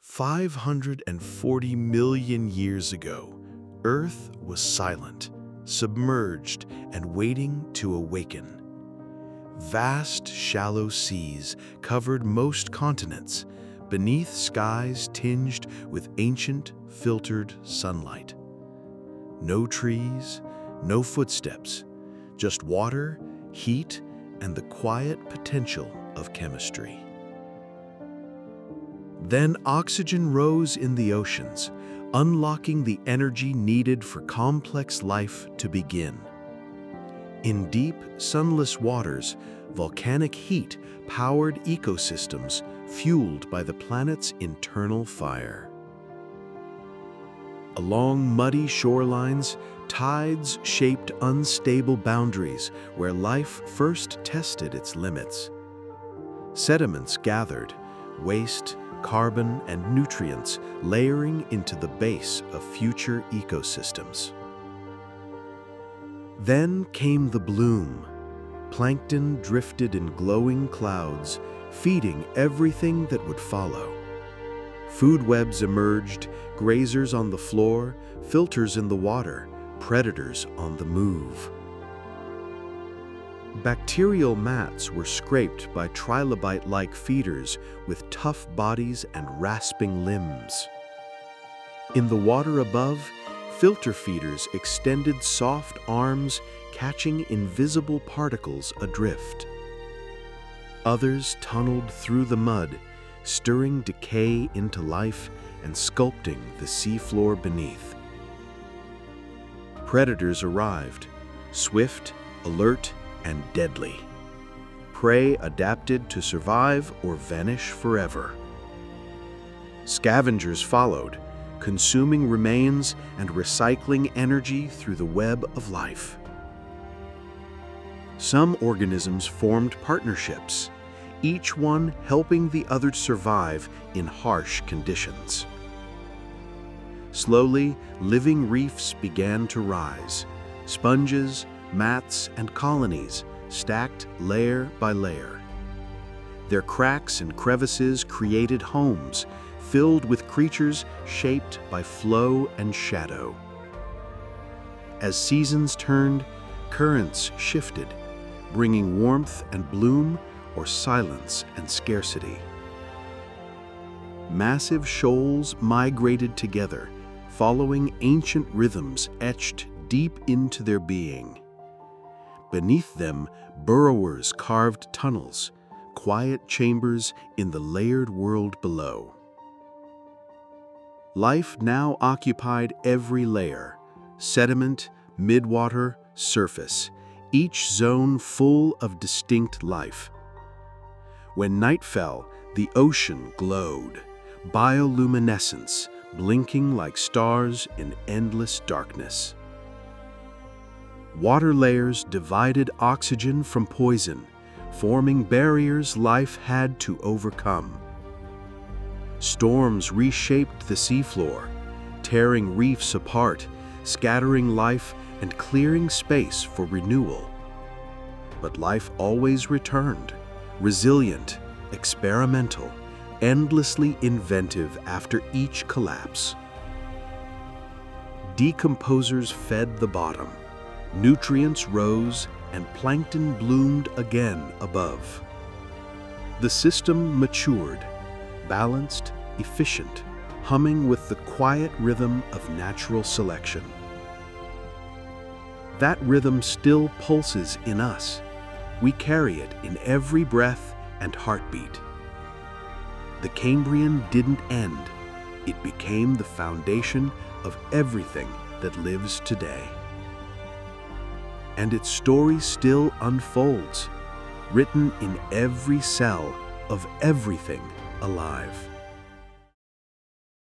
540 million years ago, Earth was silent, submerged, and waiting to awaken. Vast, shallow seas covered most continents, beneath skies tinged with ancient, filtered sunlight. No trees, no footsteps, just water, heat, and the quiet potential of chemistry. Then oxygen rose in the oceans, unlocking the energy needed for complex life to begin. In deep, sunless waters, volcanic heat powered ecosystems fueled by the planet's internal fire. Along muddy shorelines, tides shaped unstable boundaries where life first tested its limits. Sediments gathered, waste, carbon, and nutrients layering into the base of future ecosystems. Then came the bloom. Plankton drifted in glowing clouds, feeding everything that would follow. Food webs emerged, grazers on the floor, filters in the water, predators on the move. Bacterial mats were scraped by trilobite-like feeders with tough bodies and rasping limbs. In the water above, filter feeders extended soft arms catching invisible particles adrift. Others tunneled through the mud, stirring decay into life and sculpting the seafloor beneath. Predators arrived, swift, alert, and deadly. Prey adapted to survive or vanish forever. Scavengers followed, consuming remains and recycling energy through the web of life. Some organisms formed partnerships, each one helping the other survive in harsh conditions. Slowly, living reefs began to rise. Sponges, mats, and colonies stacked layer by layer. Their cracks and crevices created homes filled with creatures shaped by flow and shadow. As seasons turned, currents shifted, bringing warmth and bloom or silence and scarcity. Massive shoals migrated together, following ancient rhythms etched deep into their being. Beneath them, burrowers carved tunnels, quiet chambers in the layered world below. Life now occupied every layer, sediment, midwater, surface, each zone full of distinct life. When night fell, the ocean glowed, bioluminescence blinking like stars in endless darkness. Water layers divided oxygen from poison, forming barriers life had to overcome. Storms reshaped the seafloor, tearing reefs apart, scattering life and clearing space for renewal. But life always returned, resilient, experimental, endlessly inventive after each collapse. Decomposers fed the bottom, Nutrients rose and plankton bloomed again above. The system matured, balanced, efficient, humming with the quiet rhythm of natural selection. That rhythm still pulses in us. We carry it in every breath and heartbeat. The Cambrian didn't end. It became the foundation of everything that lives today and its story still unfolds, written in every cell of everything alive.